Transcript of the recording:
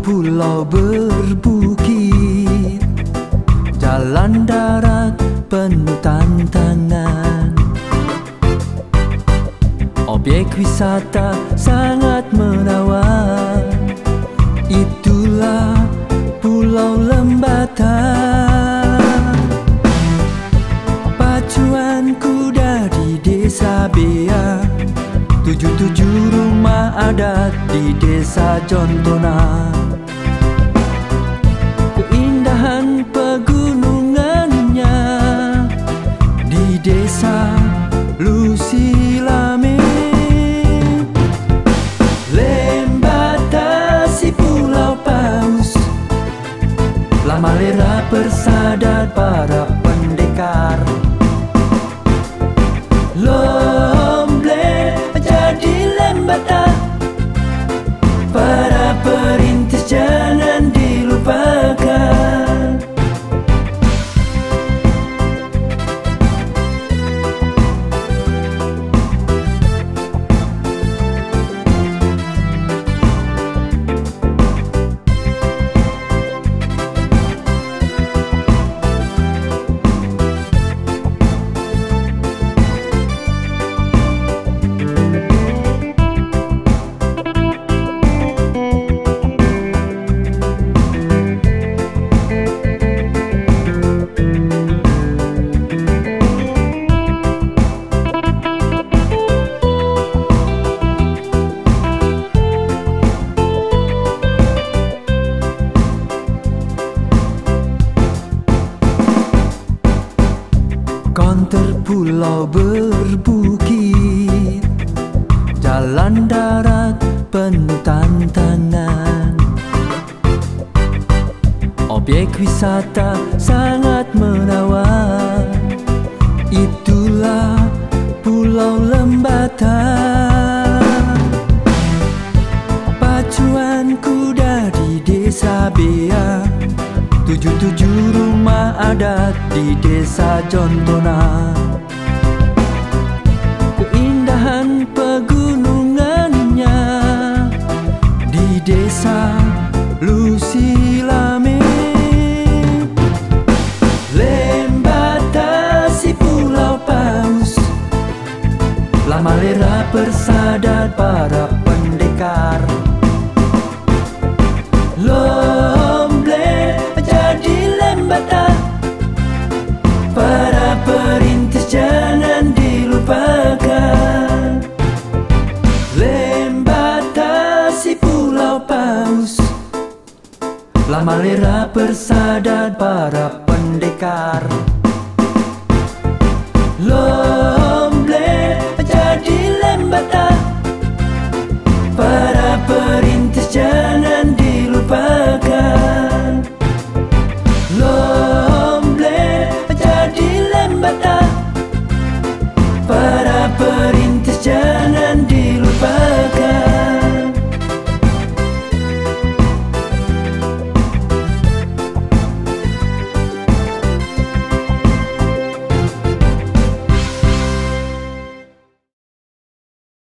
pulau berbukit Jalan darat penuh tantangan Objek wisata sangat menawan Itulah Pulau Lembata. Pacuan kuda di desa Bea rumah adat di desa Jontona. Keindahan pegunungannya Di desa Lusilame. Lembata si pulau paus Lama lera persadat para terpulau berbukit Jalan darat penuh tantangan Objek wisata sangat menawan Itulah pulau lembata. Pacuan kuda di desa Beang 77 rumah adat di desa Contona Keindahan pegunungannya di desa Lusilame Lembatasi pulau paus. Lama lera para pendekar. Para persada, para pendekar. Lomble jadi lembata.